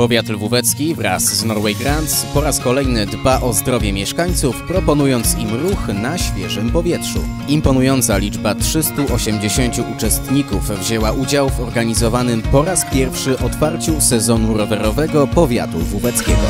Powiat lwówecki wraz z Norway Grants po raz kolejny dba o zdrowie mieszkańców, proponując im ruch na świeżym powietrzu. Imponująca liczba 380 uczestników wzięła udział w organizowanym po raz pierwszy otwarciu sezonu rowerowego powiatu lwóweckiego.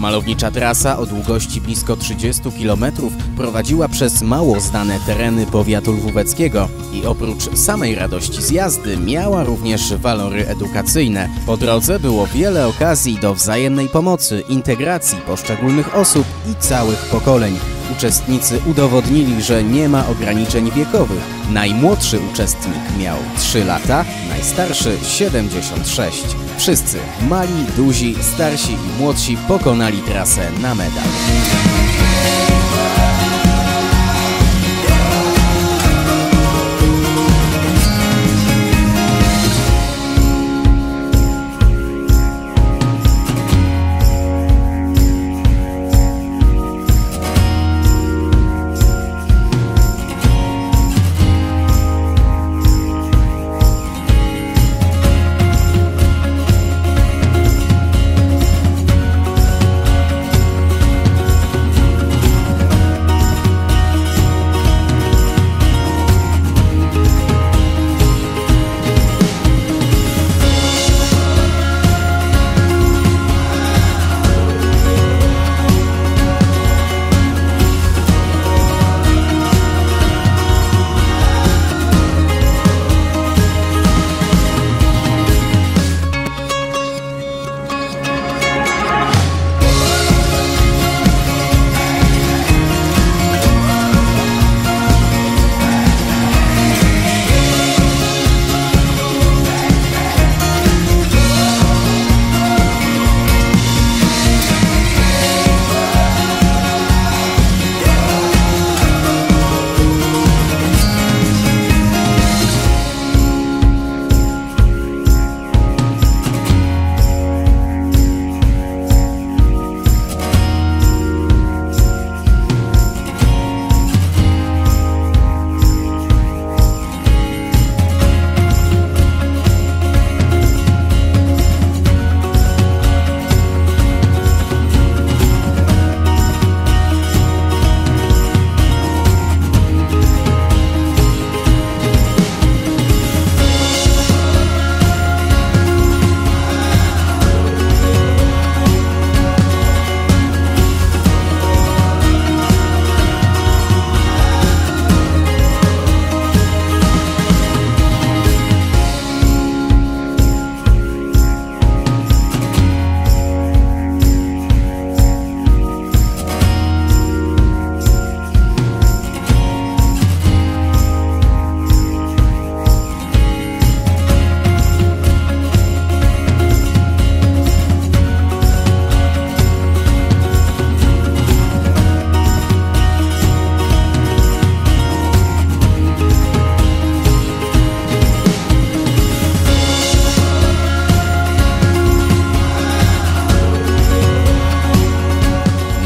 Malownicza trasa o długości blisko 30 km prowadziła przez mało znane tereny powiatu lwóweckiego i oprócz samej radości z jazdy miała również walory edukacyjne. Po drodze było wiele okazji do wzajemnej pomocy, integracji poszczególnych osób i całych pokoleń. Uczestnicy udowodnili, że nie ma ograniczeń wiekowych. Najmłodszy uczestnik miał 3 lata, najstarszy 76. Wszyscy, mali, duzi, starsi i młodsi, pokonali trasę na medal.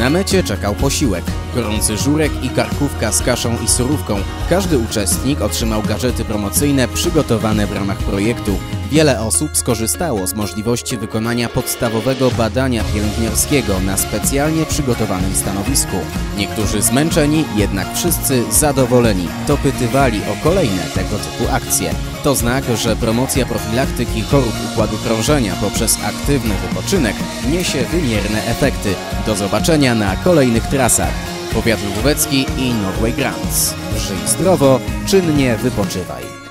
Na mecie czekał posiłek, gorący żurek i karkówka z kaszą i surówką. Każdy uczestnik otrzymał gadżety promocyjne przygotowane w ramach projektu. Wiele osób skorzystało z możliwości wykonania podstawowego badania pielęgniarskiego na specjalnie przygotowanym stanowisku. Niektórzy zmęczeni, jednak wszyscy zadowoleni. Dopytywali o kolejne tego typu akcje. To znak, że promocja profilaktyki chorób układu krążenia poprzez aktywny wypoczynek niesie wymierne efekty. Do zobaczenia na kolejnych trasach. Powiat Lwówecki i Norway Grants. Żyj zdrowo, czynnie wypoczywaj.